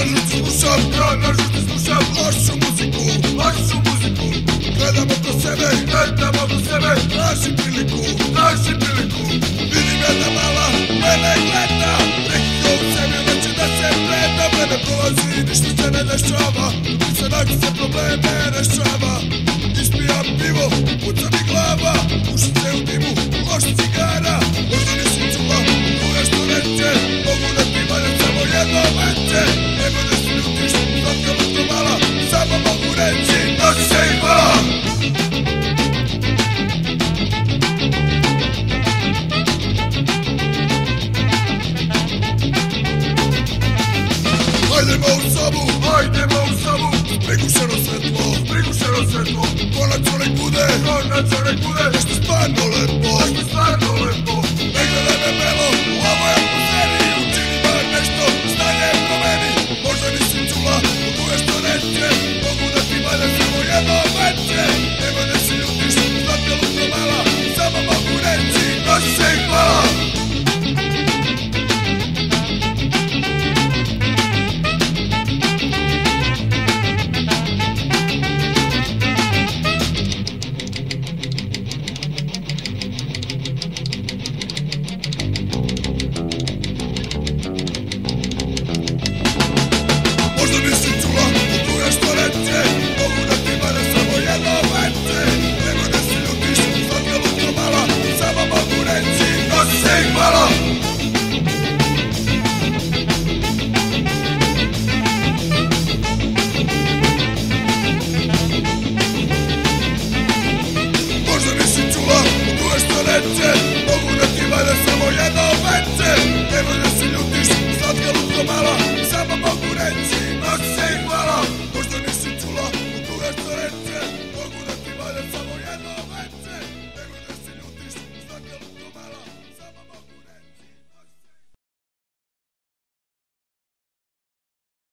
Nalažu slušam, ja nažu ti slušam Lošu muziku, lošu muziku. Gledam oko sebe, gledam oko sebe naši priliku, naši priliku. Vidim jedna mala, mene gleda Neki u sebi hoće da se preda. Vreme prolazi, ništa se ne dešava I se naći se probleme rešava. Ispijam pivo, puca mi glava Ušim se u dim Național, național, curaj, ești spaniolă